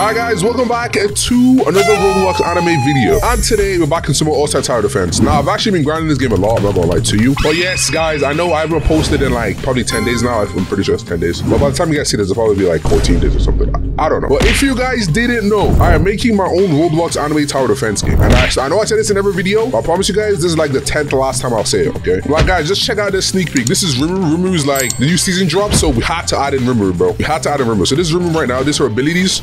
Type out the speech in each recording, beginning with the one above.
Alright guys, welcome back to another Roblox anime video. And today we're back in some more All-Star Tower Defense. Now, I've actually been grinding this game a lot, I'm not gonna lie to you. But yes, guys, I know I haven't posted in like probably 10 days now. I'm pretty sure it's 10 days. But by the time you guys see this, it'll probably be like 14 days or something. I don't know. But if you guys didn't know, I am making my own Roblox anime tower defense game. And I, I know I said this in every video, I promise you guys, this is like the 10th last time I'll say it, okay? Like guys, just check out this sneak peek. This is Rimuru. Rimuru's like the new season drop, so we had to add in Rimuru, bro. We had to add in Rimuru. So this is Rimuru right now. These are abilities.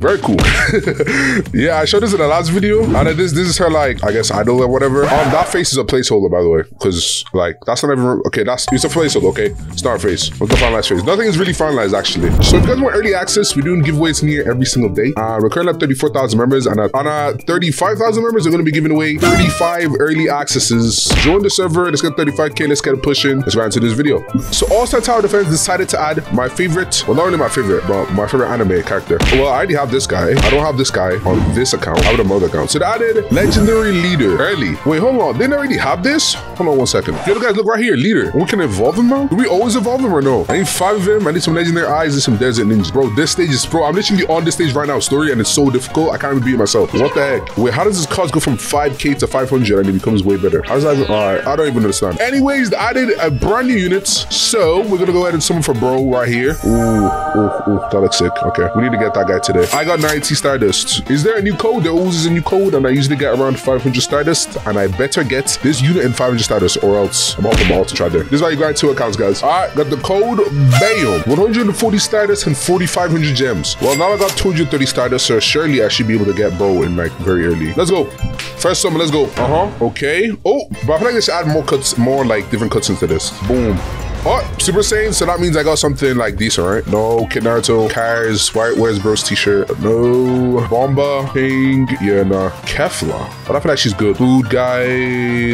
Very cool. yeah, I showed this in the last video. And this this is her like, I guess idol or whatever. Um, that face is a placeholder, by the way. Because like that's not even okay, that's it's a placeholder, okay? Start face. What's the finalized face? Nothing is really finalized actually. So if you guys want early access, we're doing giveaways near every single day. Uh we're currently at 34,000 members, and on uh 35,000 members, we're gonna be giving away 35 early accesses. Join the server, let's get 35k, let's get it pushing. Let's get into this video. So All-Star Tower Defense decided to add my favorite, well not only my favorite, but my favorite anime character. Well, I already have this guy. I don't have this guy on this account. I have another account. So they added legendary leader early. Wait, hold on. Didn't already have this? Hold on one second. Yo, guys, look right here. Leader. We can evolve him now? Do we always evolve him or no? I need five of him. I need some legendary eyes and some desert ninjas. Bro, this stage is bro. I'm literally on this stage right now, story, and it's so difficult. I can't even beat myself. What the heck? Wait, how does this cost go from 5k to 500 and it becomes way better? How does that? All right, I don't even understand. Anyways, they added a brand new unit. So we're gonna go ahead and summon for bro right here. Ooh, ooh, ooh, that looks sick. Okay, we need to get that guy today. I got 90 Stardust. Is there a new code? There always is a new code, and I usually get around 500 Stardust, and I better get this unit in 500 Stardust, or else I'm off the ball to try there. This is why you grind two accounts, guys. All right, got the code BAM. 140 Stardust and 4,500 gems. Well, now I got 230 Stardust, so surely I should be able to get bro in like very early. Let's go. First summon, let's go. Uh-huh. Okay. Oh, but I feel like they should add more cuts, more like different cuts into this. Boom. Oh, Super Saiyan, so that means I got something like decent, right? No, Kid Naruto, Cars, White Wears Bros t-shirt. No, Bomba, Ping, yeah, nah. Kefla. But I feel like she's good. Food guy,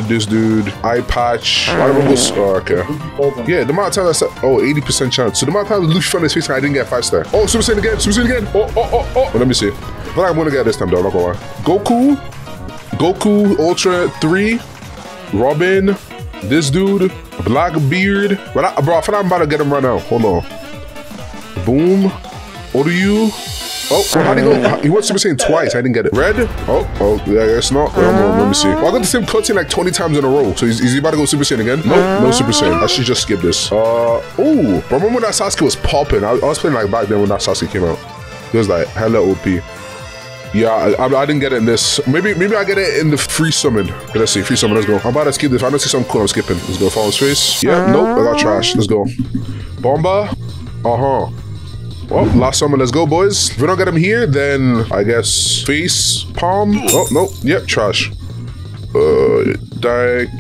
this dude, eye patch. I don't know. Oh, okay. Yeah, the amount of time I said, oh, 80% chance. So the amount of time Luffy found his face, I didn't get five star. Oh, Super Saiyan again, Super Saiyan again. Oh, oh, oh, oh. But let me see. But I'm gonna get this time, though, not gonna lie. Goku, Goku Ultra 3, Robin, this dude, Blackbeard. But I, bro, I feel like I'm about to get him right now. Hold on. Boom. Oryu. Oh, how'd he go? He went Super Saiyan twice. I didn't get it. Red? Oh, oh, yeah, I guess not. On, let me see. Well, I got the same cutscene like 20 times in a row. So is, is he about to go Super Saiyan again? Nope, no Super Saiyan. I should just skip this. Uh, oh, remember when that Sasuke was popping? I, I was playing like back then when that Sasuke came out. It was like hella OP. Yeah, I, I, didn't get it in this. Maybe maybe I get it in the free summon. Let's see, free summon. Let's go. I'm about to skip this. I don't see something cool, I'm skipping. Let's go. Follow his face. Yeah, nope. I got trash. Let's go. Bomba. Uh huh. Well, last summon. Let's go, boys. If we don't get him here, then I guess face palm. Oh no. Yep, trash. Uh, Dark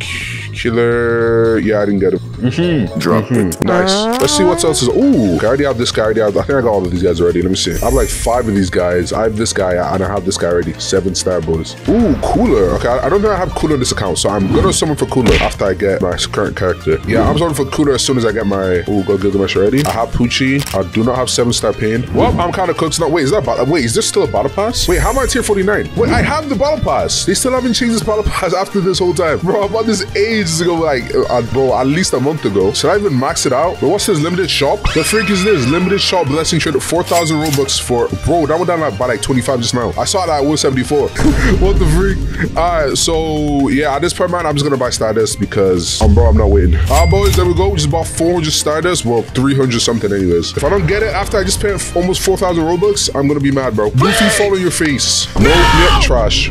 Killer. Yeah, I didn't get him. Mm-hmm. Drop mm-hmm. it. Nice. Let's see what else is. Ooh, I already have this guy. I already have. I think I got all of these guys already. Let me see. I have like five of these guys. I have this guy and I have this guy already. Seven star bonus. Ooh, cooler. Okay, I, I don't think I have cooler in this account, so I'm gonna summon for cooler after I get my current character. Yeah, I'm summoning for cooler as soon as I get my. Ooh, go Gilgamesh already. I have Poochie. I do not have seven star pain. Well, I'm kind of cooked. Now, wait, is that? Wait, is this still a battle pass? Wait, how am I tier 49? Wait, I have the battle pass. They still haven't changed this battle pass after this whole time, bro. I bought this ages ago, like, uh, bro, at least a month ago. Should I even max it out? But what's this limited shop? The freak is this limited shop blessing trade 4,000 robux for bro? That went down by like 25 just now. I saw that at 174. what the freak? All right, so yeah, at this point, man, I'm just gonna buy Stardust because um, bro, I'm not waiting. All right, boys, there we go. We just bought 400 Stardust. Well, 300 something, anyways. If I don't get it after I just spent almost 4,000 robux, I'm gonna be mad, bro. Luffy, follow your face. No, yep, trash.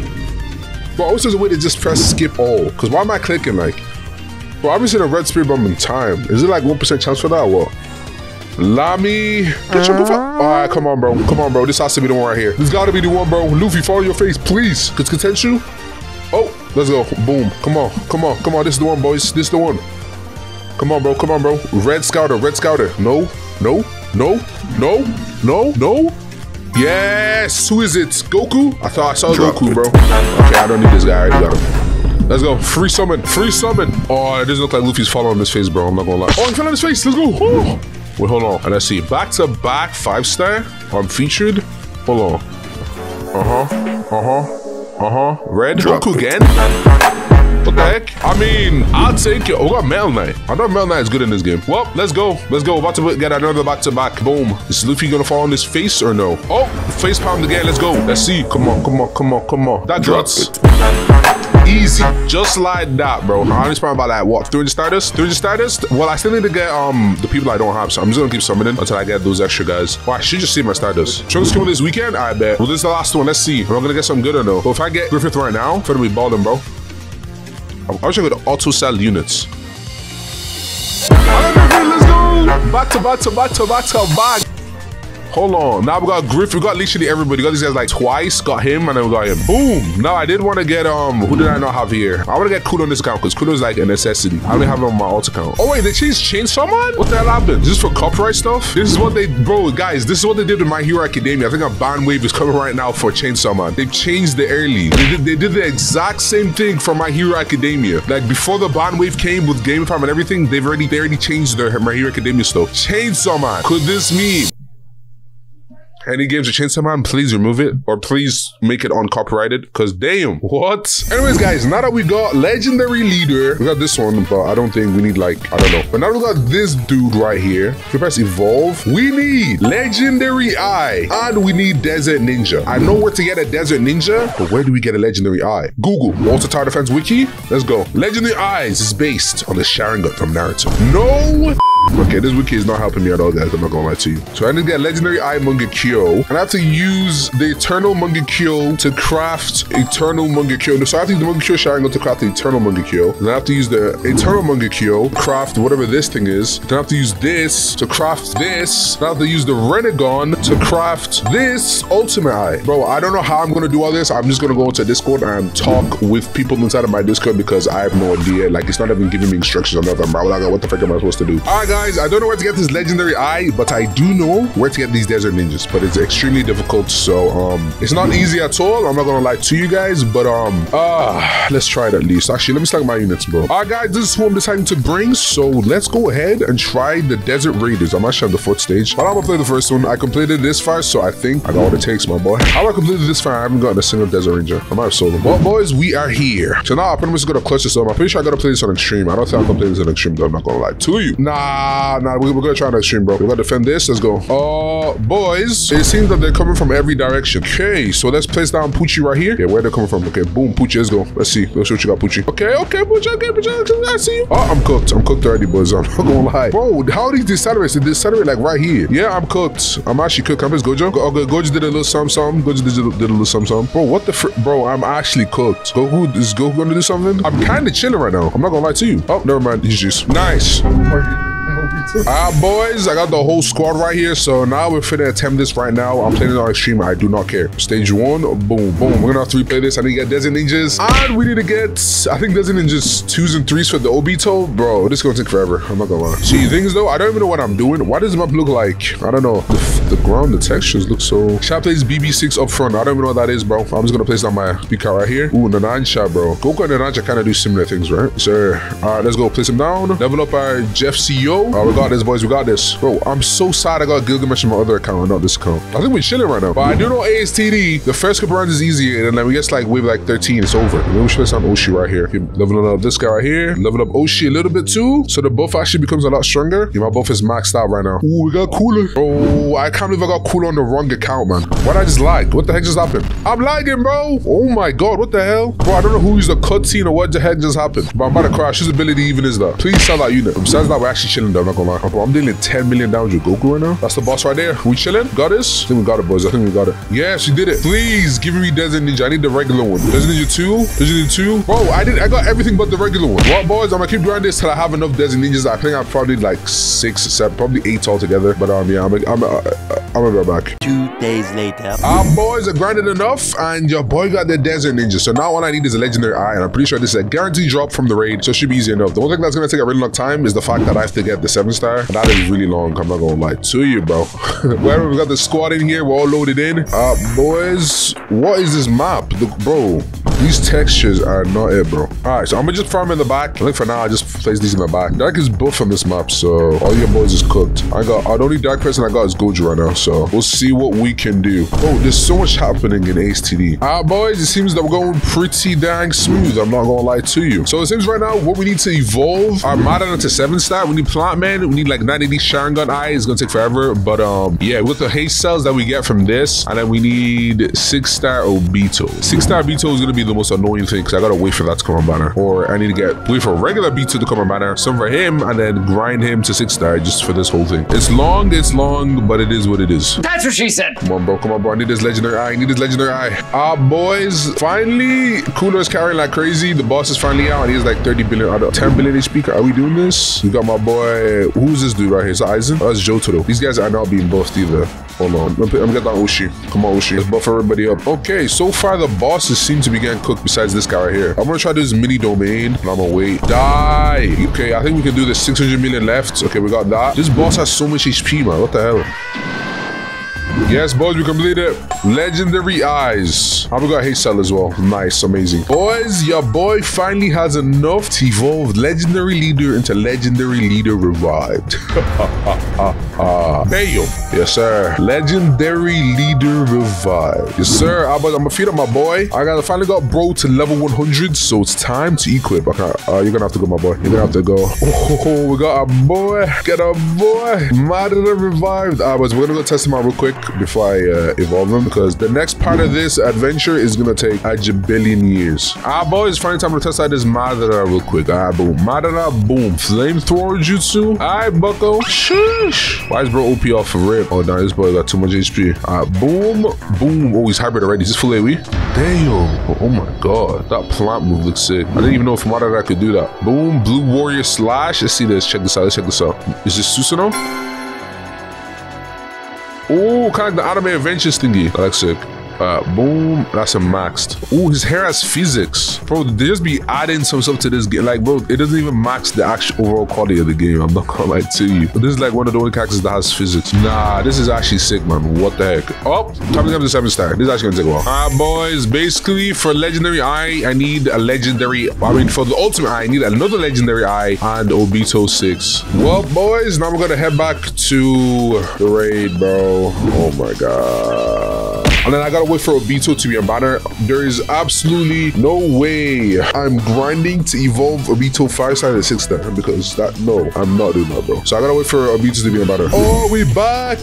But also the way to just press skip all. Because why am I clicking like? Bro, I've seeing a red spirit bomb in time. Is it like 1% chance for that or what? Lami, get your. All right, come on, bro. Come on, bro. This has to be the one right here. This got to be the one, bro. Luffy, follow your face, please. Cause Contention. Oh, let's go. Boom. Come on. Come on. Come on. This is the one, boys. This is the one. Come on, bro. Come on, bro. Red Scouter. Red Scouter. No. No. No. No. No. No. Yes! Who is it? Goku? I thought I saw Drop Goku, it. bro. Okay, I don't need this guy. I already got him. Let's go. Free summon. Free summon. Oh, it doesn't look like Luffy's following his face, bro. I'm not gonna lie. Oh, he fell on his face. Let's go. Oh. Wait, hold on. And let's see. Back to back five star. I'm featured. Hold on. Uh-huh. Uh-huh. Uh-huh. Red. Goku again? The heck? I mean, I'll take it. Oh, we got Mel Knight. I know Mel Knight is good in this game. Well, let's go. Let's go. About to get another back-to-back. Boom. Is Luffy gonna fall on his face or no? Oh, face palm again. Let's go. Let's see. Come on, come on, come on, come on. That drops. Easy. Just like that, bro. I only spent about like, what, 300 Stardust? 300 Stardust? Well, I still need to get um the people I don't have, so I'm just gonna keep summoning until I get those extra guys. Well, I should just see my Stardust. Trunks coming this weekend? I bet. Well, this is the last one. Let's see. Am I gonna get something good or no? But if I get Griffith right now, it's gonna be balling, bro. I wish I could auto sell units. Back to back to back to back to back. Hold on. Now we got Griff. We got literally everybody. We got these guys like twice. Got him and then we got him. Boom. Now I did want to get um. Who did I not have here? I want to get Kudo on this account because Kudo is like a necessity. I only have him on my alt account. Oh wait, they changed Chainsaw Man? What the hell happened? Is this for copyright stuff? This is what they, bro, guys. This is what they did with My Hero Academia. I think a ban wave is coming right now for Chainsaw Man. They've changed the early. They did, they did the exact same thing for My Hero Academia. Like before the ban wave came with Game Farm and everything, they've already they already changed their My Hero Academia stuff. Chainsaw Man. Could this mean? Any games with Chainsaw Man, please remove it or please make it uncopyrighted because damn, what? Anyways, guys, now that we got Legendary Leader, we got this one, but I don't think we need like, I don't know. But now we got this dude right here. If you press Evolve, we need Legendary Eye and we need Desert Ninja. I know where to get a Desert Ninja, but where do we get a Legendary Eye? Google, Walter Tower Defense Wiki. Let's go. Legendary Eyes is based on the Sharingan from Naruto. No Okay, this wiki is not helping me at all, guys. I'm not gonna lie to you. So I need to get Legendary Eye Mangekyo. And I have to use the Eternal Mangekyo to craft Eternal Mangekyo. So I have to use the Mangekyo Sharingan to craft the Eternal Mangekyo. Then I have to use the Eternal Mangekyo to craft whatever this thing is. Then I have to use this to craft this. Then I have to use the Rinnegan to craft this Ultimate Eye. Bro, I don't know how I'm gonna do all this. I'm just gonna go into Discord and talk with people inside of my Discord because I have no idea. Like, it's not even giving me instructions on nothing, bro. Like, what the fuck am I supposed to do? All right, guys, I don't know where to get this legendary eye, but I do know where to get these desert ninjas, but it's extremely difficult. So, um, it's not easy at all. I'm not gonna lie to you guys, but, um, uh, let's try it at least. Actually, let me stack my units, bro. All right, guys, this is who I'm deciding to bring. So let's go ahead and try the desert raiders. I'm actually on the fourth stage, but I'm gonna play the first one. I completed this far, so I think I got what it takes, my boy. I completed this far, I haven't gotten a single desert ranger. I might have sold them. Well, boys, we are here. So now I'm pretty much gonna clutch this up. I'm pretty sure I gotta play this on extreme. I don't think I can play this on extreme, though. I'm not gonna lie to you. Nah, nah, we, we're gonna try on extreme, bro. We gotta defend this. Let's go. Uh, boys, it seems that they're coming from every direction. Okay, so let's place down Poochie right here. Yeah, where they're coming from. Okay, boom, Poochie, let's go. Let's see. Let's see what you got, Poochie. Okay, okay, Poochie, okay, Poochie, I see you. Oh, I'm cooked. I'm cooked already, boys. I'm not gonna lie. Bro, how these decelerate? They decelerate like right here. Yeah, I'm cooked. I'm actually cooked. I'm just Gojo. Go, okay, Gojo did a little some some. Gojo did, a- did a little some some. Bro, what the fr- Bro, I'm actually cooked. Goku, is Goku gonna do something? I'm kind of chilling right now. I'm not gonna lie to you. Oh, never mind. He's just nice. Ah, boys, I got the whole squad right here. So now we're finna attempt this right now. I'm playing on extreme. I do not care. Stage one, boom, boom. We're gonna have to replay this. I need to get Desert Ninjas. And we need to get, I think Desert Ninjas twos and threes for the Obito. Bro, this is gonna take forever. I'm not gonna lie. See, things though, I don't even know what I'm doing. Why does the map look like, I don't know. The, the ground, the textures look so. Shot plays BB6 up front. I don't even know what that is, bro. I'm just gonna place down my speaker right here. Ooh, Nanansha, bro. Goku and Nanansha kind of do similar things, right? Sir. All right, let's go. Place him down. Level up our Jeff CEO. Right, we got this, boys. We got this. Bro, I'm so sad I got Gilgamesh on my other account, not this account. I think we're chilling right now. But I do know ASTD, the first couple rounds is easy, and then we get like wave like 13, it's over. Then we should place some Oshi right here. Leveling up this guy right here. Level up Oshi a little bit too. So the buff actually becomes a lot stronger. Yeah, my buff is maxed out right now. Ooh, we got cooler. Oh, I can't believe I got cooler on the wrong account, man. Why'd I just lag? What the heck just happened? I'm lagging, bro. Oh my god, what the hell? Bro, I don't know who used the cutscene or what the heck just happened. But I'm about to crash. Whose ability even is that? Please sell that unit. Besides that, we're actually chilling though, I'm not gonna lie. Bro, I'm dealing 10 million damage with Goku right now. That's the boss right there. We chilling? Got this? I think we got it, boys. I think we got it. Yes, we did it. Please give me Desert Ninja. I need the regular one. Desert Ninja 2? Desert Ninja 2? Bro, I did I got everything but the regular one. Well, boys, I'm gonna keep doing this till I have enough Desert Ninjas. I think I probably like six, seven, probably eight altogether. But um, yeah, I'm I'm I'm, uh, I'm gonna go back. Two days later. Our boys are grinded enough, and your boy got the Desert Ninja. So now all I need is a Legendary Eye, and I'm pretty sure this is a guaranteed drop from the raid, so it should be easy enough. The only thing that's gonna take a really long time is the fact that I have to get the seven star. And that is really long. I'm not gonna lie to you, bro. Wherever we got the squad in here, we're all loaded in. Uh, boys, what is this map, the, bro? These textures are not it, bro. All right, so I'm gonna just farm in the back. I think for now, I just place these in the back. Dark is buff on this map, so all your boys is cooked. I got, uh, the only dark person I got is Gojo right now, so we'll see what we can do. Oh, there's so much happening in HTD. All right, boys, it seems that we're going pretty dang smooth. I'm not gonna lie to you. So it seems right now, what we need to evolve our Madara to seven star. We need Plant Man. We need like 90 Sharingan Eye. It's gonna take forever, but um, yeah, with the haste cells that we get from this, and then we need six star Obito. Six star Obito is gonna be the most annoying thing because I gotta wait for that to come on banner, or I need to get wait for regular Obito to come on banner, some for him, and then grind him to six star just for this whole thing. It's long, it's long, but it is what it is. That's what she said. Come on, bro. Come on, bro. I need this legendary eye. I need this legendary eye. Ah, uh, boys. Finally, Cooler is carrying like crazy. The boss is finally out. And he's like 30 billion out of 10 billion HP. Are we doing this? We got my boy. Who's this dude right here? Is that Aizen? Oh, that's Jotaro. These guys are not being buffed either. Hold on. Let me, let me get that Ushi. Come on, Ushi. Let's buff everybody up. Okay, so far the bosses seem to be getting cooked besides this guy right here. I'm gonna try this mini domain and I'm gonna wait. Die. Okay, I think we can do this 600 million left. Okay, we got that. This boss has so much HP, man. What the hell? Yes, boys, we completed it. Legendary Eyes. I got Hate Cell as well. Nice, amazing. Boys, your boy finally has enough to evolve Legendary Leader into Legendary Leader Revived. Bam. Yes, sir. Legendary Leader Revived. Yes, sir. I'm, gonna feed up my boy. I got finally got bro to level 100, so it's time to equip. Okay, uh, you're gonna have to go, my boy. You're gonna have to go. Oh, we got a boy. Get a boy. Madara Revived. I was. We're gonna go test him out real quick before I uh, evolve him because the next part of this adventure is gonna take a jabillion years. Ah, boys, finally time to test out this Madara real quick. Ah, boom. Madara, boom. Flamethrower jutsu. Alright, bucko. Sheesh. Why is bro OP off for rip? Oh, no, this boy got too much HP. Ah, boom. Boom. Oh, he's hybrid already. Is this full AoE? Damn. Oh, my god. That plant move looks sick. I didn't even know if Madara could do that. Boom. Blue Warrior Slash. Let's see this. Check this out. Let's check this out. Is this Susanoo? Oh, kind of like the anime adventures thingy. That's sick. Uh, boom. That's a maxed. Oh, his hair has physics. Bro, they just be adding some stuff to this game. Like, bro, it doesn't even max the actual overall quality of the game. I'm not gonna lie to you. But this is like one of the only characters that has physics. Nah, this is actually sick, man. What the heck? Oh, time to come to seven star. This is actually gonna take a while. Alright, boys. Basically, for legendary eye, I need a legendary. I mean, for the ultimate eye, I need another legendary eye and Obito 6. Well, boys, now we're gonna head back to the raid, bro. Oh my god. And then I gotta wait for Obito to be a banner. There is absolutely no way I'm grinding to evolve Obito 5 star to 6 star because that, no, I'm not doing that, bro. So I gotta wait for Obito to be a banner. Oh, we back.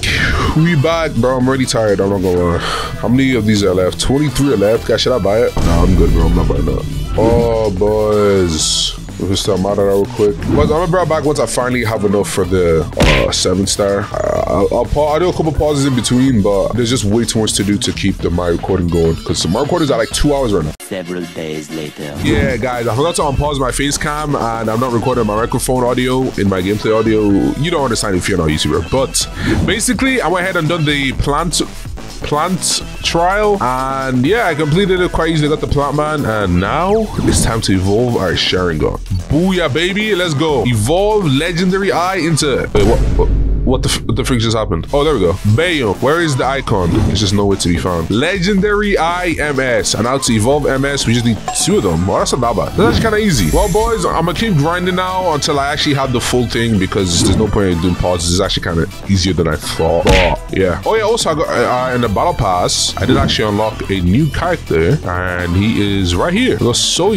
We back, bro. I'm already tired. I'm not gonna lie. How many of these are left? 23 are left. Guys, should I buy it? Nah, I'm good, bro. I'm not buying that. Oh, boys. We'll start modding out real quick. But I'm gonna bring back once I finally have enough for the uh, seven star. Uh, I'll, I'll, I'll, do a couple pauses in between, but there's just way too much to do to keep the my recording going because my recording is at like two hours right now. Several days later. Yeah, guys, I forgot to unpause my face cam and I'm not recording my microphone audio in my gameplay audio. You don't understand if you're not a YouTuber, but basically, I went ahead and done the plant plant trial. And yeah, I completed it quite easily. Got the plant man. And now it's time to evolve our Sharingan. Booyah, baby. Let's go. Evolve legendary eye into. Wait, what? what? What the, the freak just happened? Oh, there we go. Bam. Where is the icon? It's just nowhere to be found. Legendary IMS. And now to evolve MS, we just need two of them. Oh, that's a bad. That's kind of easy. Well, boys, I'm going to keep grinding now until I actually have the full thing because there's no point in doing pauses. It's actually kind of easier than I thought. But, yeah. Oh, yeah. Also, I got uh, in the battle pass, I did actually unlock a new character and he is right here. The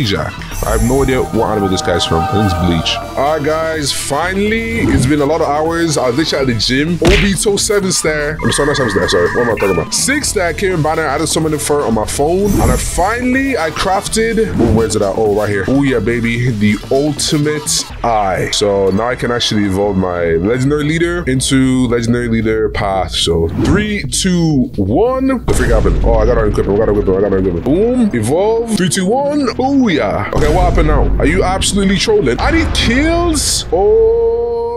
Jack. I have no idea what anime this guy's from. I think it's Bleach. All right, guys. Finally, it's been a lot of hours. I literally the gym. Obito 7 star. I'm sorry, not 7 star. Sorry. What am I talking about? 6 star came in banner. I just summoned it for on my phone. And I finally, I crafted. Oh, where's it at? Oh, right here. Oh, yeah, baby. The ultimate eye. So now I can actually evolve my legendary leader into legendary leader path. So three, two, one. The freak happened. Oh, I got to equip him. I got to equip him. I got to equip. Boom. Evolve. Three, two, one. Oh, yeah. Okay, what happened now? Are you absolutely trolling? I need kills. Oh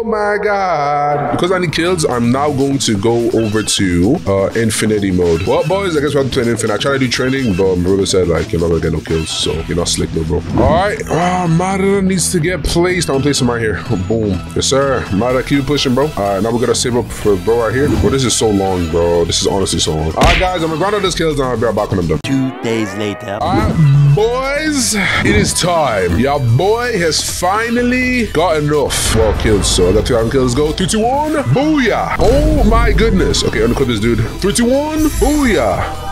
my god. Because I need kills, I'm now going to go over to uh, infinity mode. Well, boys, I guess we have to play infinite. I tried to do training, but my brother said, like, you're not gonna get no kills, so you're not slick, though, bro. All right. Ah, Madara needs to get placed. I'm him right here. Boom. Yes, sir. Madara, keep pushing, bro. All right, now we're gonna save up for bro right here. Bro, this is so long, bro. This is honestly so long. All right, guys, I'm gonna grind out those kills and I'll be right back when I'm done. Two days later. All right, boys, it is time. Your boy has finally got enough. Well, kills, so Got 2,000 kills. Go. 3, 2, 1. Booyah. Oh, my goodness. Okay, unequip this dude. 3, 2, 1. Booyah.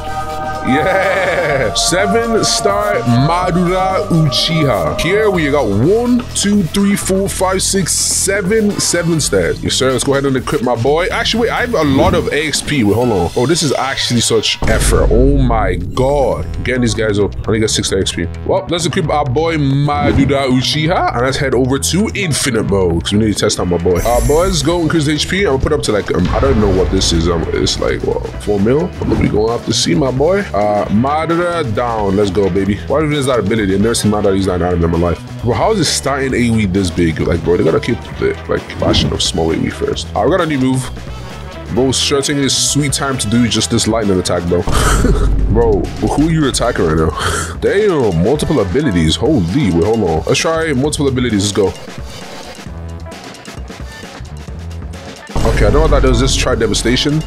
Yeah, seven star Madara Uchiha. Here we got one, two, three, four, five, six, seven, seven stars. Yes, sir. Let's go ahead and equip my boy. Actually, wait, I have a lot of AXP. Wait, hold on. Oh, this is actually such effort. Oh my god. Getting these guys up. I only got six XP. Well, let's equip our boy Madara Uchiha and let's head over to Infinite Mode because we need to test out my boy. Uh, boys, go increase HP. I'm gonna put up to like, um, I don't know what this is. Um, it's like, four mil. I'm gonna be going out to see my boy. Uh, Madara down. Let's go, baby. Why if there's that ability? I've never seen Madara use that item in my life. Bro, how is it starting AoE this big? Like, bro, they gotta keep the like fashion of small AoE first. Alright, we got a new move. Bro, sure is sweet time to do just this lightning attack, bro. bro, who are you attacking right now? Damn, multiple abilities. Holy, wait, hold on. Let's try multiple abilities. Let's go. Okay, I know what that does. Let's try devastation.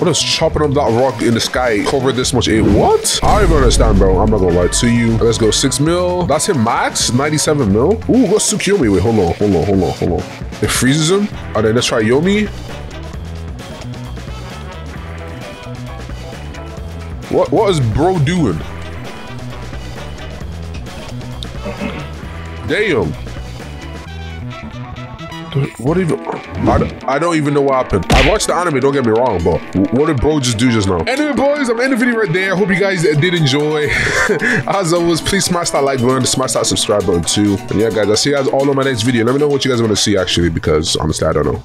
What does chopping up that rock in the sky cover this much aid? What? I don't even understand, bro. I'm not gonna lie to you. Let's go six mil. That's him max, 97 mil. Ooh, what's Tsukiyomi? Wait, hold on, hold on, hold on, hold on. It freezes him. And then let's try Yomi. What what is bro doing? Damn. What even? I, I don't even know what happened. I watched the anime, don't get me wrong, but what did bro just do just now? Anyway, boys, I'm ending the video right there. I Hope you guys did enjoy. As always, please smash that like button, smash that subscribe button too. And yeah, guys, I'll see you guys all on my next video. Let me know what you guys want to see actually, because honestly, I don't know.